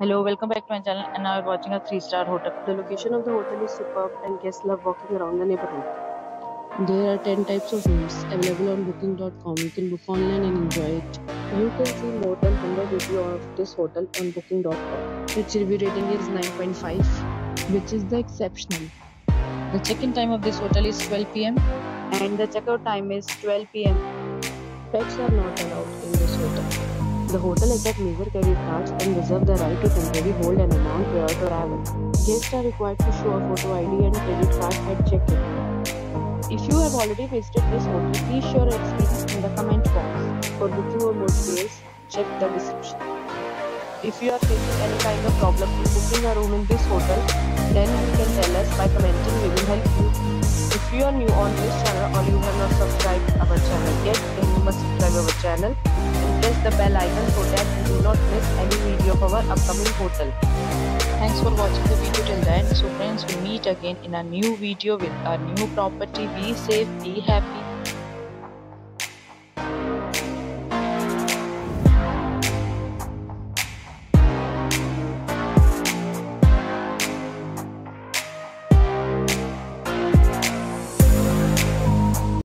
Hello, welcome back to my channel and now we're watching a 3-star hotel. The location of the hotel is superb and guests love walking around the neighborhood. There are 10 types of rooms available on booking.com. You can book online and enjoy it. You can see more than 100 reviews of this hotel on booking.com. Its review rating is 9.5, which is the exceptional. The check-in time of this hotel is 12 pm And the checkout time is 12 pm. Pets are not allowed in this hotel. The hotel accepts major credit cards and reserves the right to temporarily hold an amount prior to arrival. Guests are required to show a photo ID and credit card at check-in. If you have already visited this hotel, please share your experience in the comment box. For booking or more details, check the description. If you are facing any kind of problem in booking a room in this hotel, then you can tell us by commenting. We will help you. If you are new on this channel or you have not subscribed our channel yet, our channel and press the bell icon so that you do not miss any video of our upcoming hotel. Thanks for watching the video till the end. So friends, we meet again in a new video with a new property. Be safe, be happy